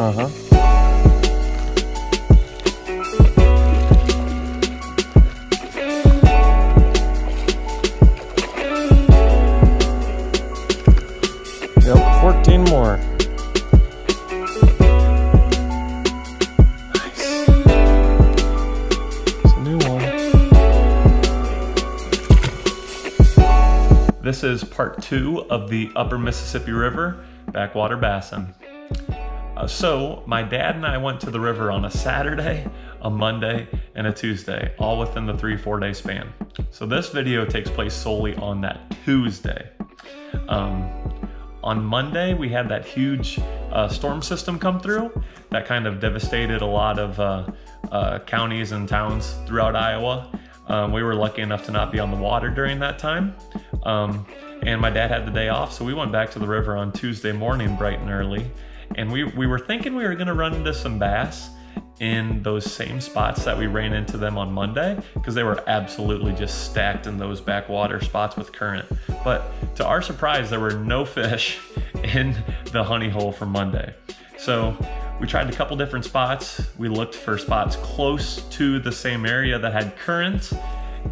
Uh-huh. Yep, 14 more. Nice. It's a new one. This is part two of the Upper Mississippi River backwater bassin. Uh, so, my dad and I went to the river on a Saturday, a Monday, and a Tuesday, all within the three, four day span. So, this video takes place solely on that Tuesday. Um, on Monday, we had that huge uh, storm system come through that kind of devastated a lot of uh, uh, counties and towns throughout Iowa. Um, we were lucky enough to not be on the water during that time. Um, and my dad had the day off, so we went back to the river on Tuesday morning, bright and early. And we, we were thinking we were going to run into some bass in those same spots that we ran into them on Monday because they were absolutely just stacked in those backwater spots with current. But to our surprise, there were no fish in the honey hole from Monday. So we tried a couple different spots. We looked for spots close to the same area that had current,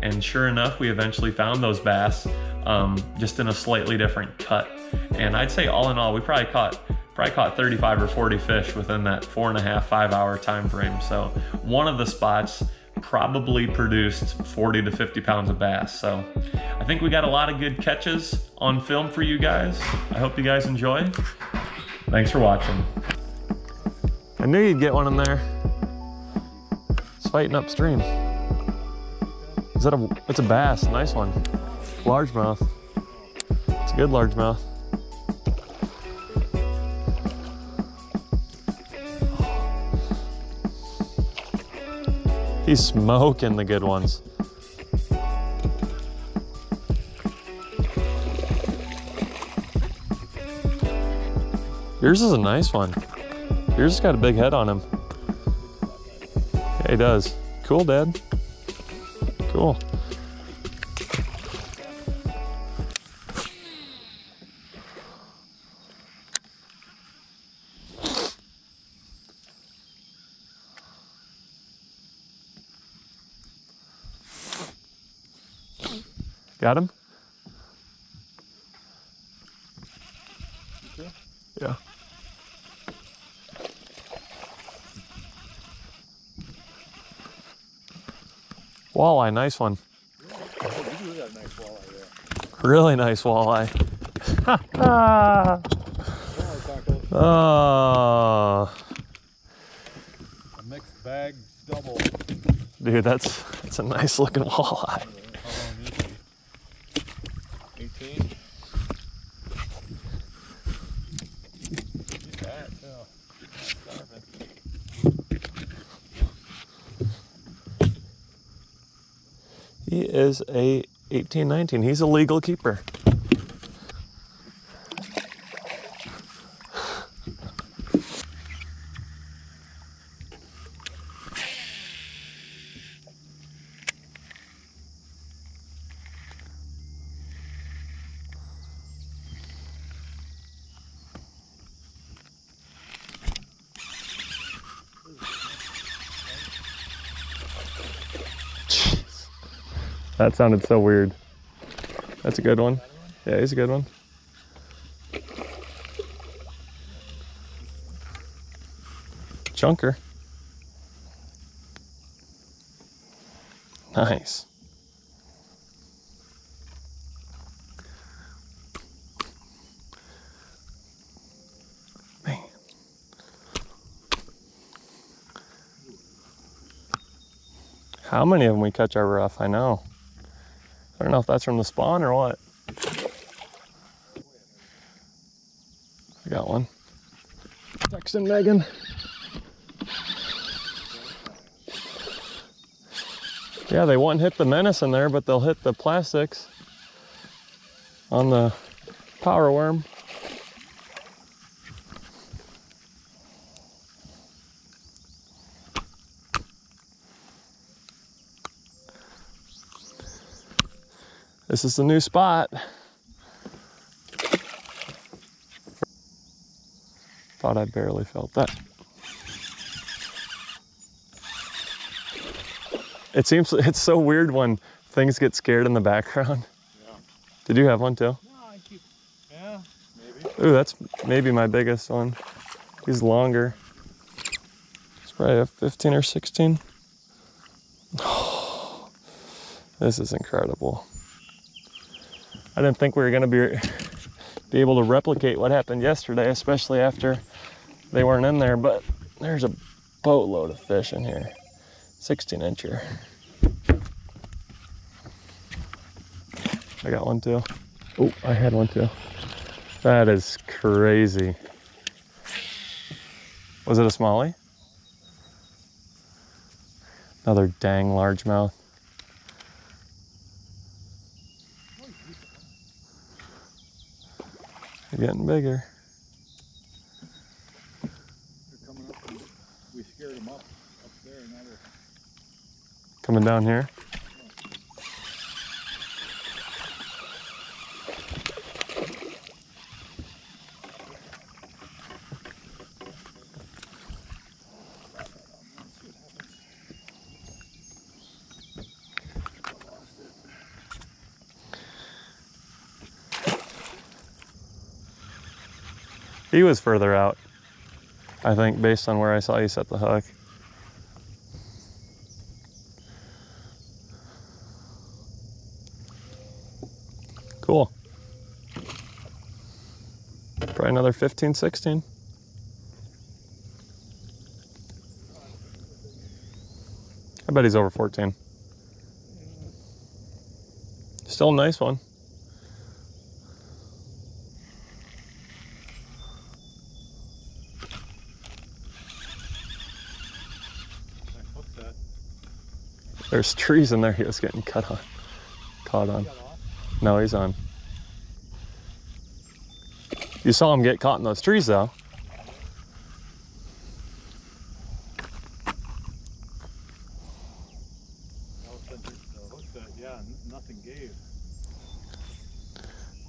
and sure enough, we eventually found those bass um, just in a slightly different cut. And I'd say all in all, we probably caught probably caught 35 or 40 fish within that four and a half, five hour time frame. So one of the spots probably produced 40 to 50 pounds of bass. So I think we got a lot of good catches on film for you guys. I hope you guys enjoy. Thanks for watching. I knew you'd get one in there. It's fighting upstream. Is that a, it's a bass, nice one. Largemouth. It's a good largemouth. He's smoking the good ones. Yours is a nice one. Yours has got a big head on him. Yeah, he does. Cool, Dad. Cool. Got him? Yeah. Walleye, nice one. Really nice walleye. oh, A mixed bag double. dude, that's that's a nice looking walleye. How long is he? 18. He's fat, too. Starving. He is a 18, 19. He's a legal keeper. That sounded so weird. That's a good one. Yeah, he's a good one. Chunker. Nice. Man. How many of them we catch our rough? I know. I don't know if that's from the spawn or what. I got one. Texting Megan. Yeah, they won't hit the menace in there, but they'll hit the plastics on the power worm. This is the new spot. Thought I barely felt that. It seems it's so weird when things get scared in the background. Yeah. Did you have one too? No, I keep, yeah, maybe. Ooh, that's maybe my biggest one. He's longer. It's probably a 15 or 16. Oh, this is incredible. I didn't think we were gonna be be able to replicate what happened yesterday, especially after they weren't in there, but there's a boatload of fish in here. 16 incher. I got one too. Oh, I had one too. That is crazy. Was it a smallie? Another dang largemouth. They're getting bigger. They're coming up. We scared them up up there. Now they're. Coming down here. He was further out, I think, based on where I saw you set the hook. Cool. Probably another 15, 16. I bet he's over 14. Still a nice one. There's trees in there he was getting cut on. Caught on. No, he's on. You saw him get caught in those trees though.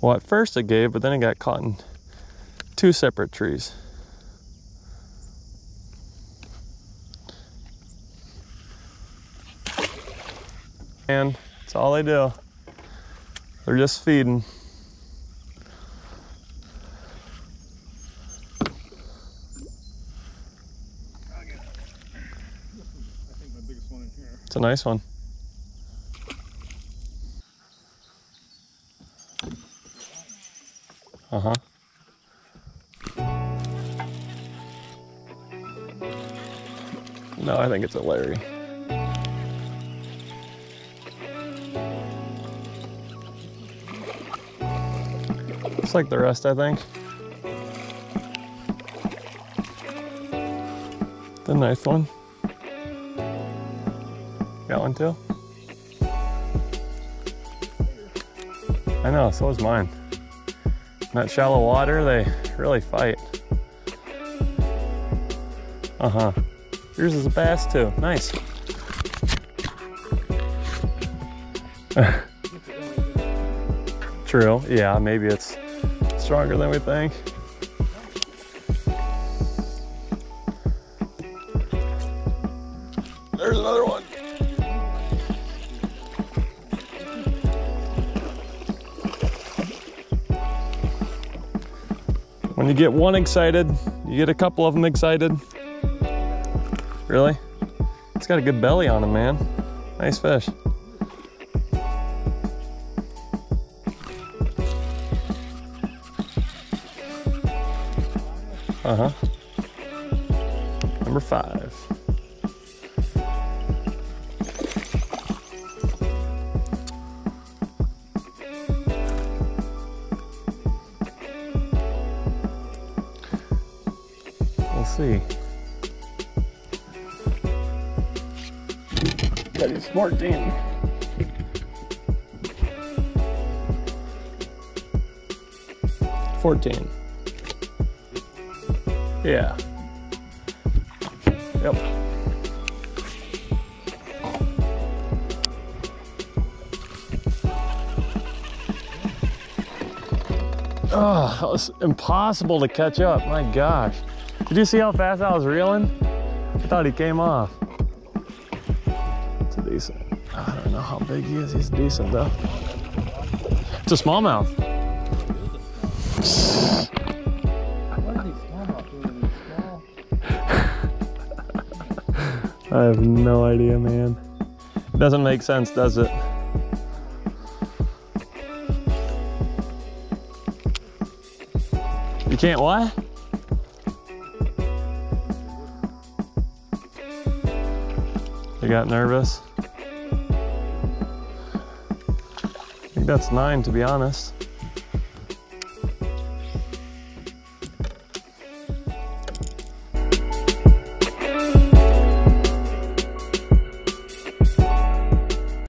Well, at first it gave, but then it got caught in two separate trees. And that's all they do. They're just feeding. It's a nice one. Uh huh. No, I think it's a Larry. It's like the rest, I think. The nice one. Got one too? I know, so is mine. In that shallow water, they really fight. Uh huh. Yours is a bass too. Nice. True. Yeah, maybe it's stronger than we think. There's another one. When you get one excited, you get a couple of them excited. Really? It's got a good belly on him, man. Nice fish. Uh huh. Number five. We'll see. That is 14. Fourteen. Yeah. Yep. Oh, that was impossible to catch up. My gosh. Did you see how fast I was reeling? I thought he came off. It's a decent. I don't know how big he is. He's decent though. It's a smallmouth I have no idea, man. Doesn't make sense, does it? You can't what? You got nervous? I think that's nine, to be honest.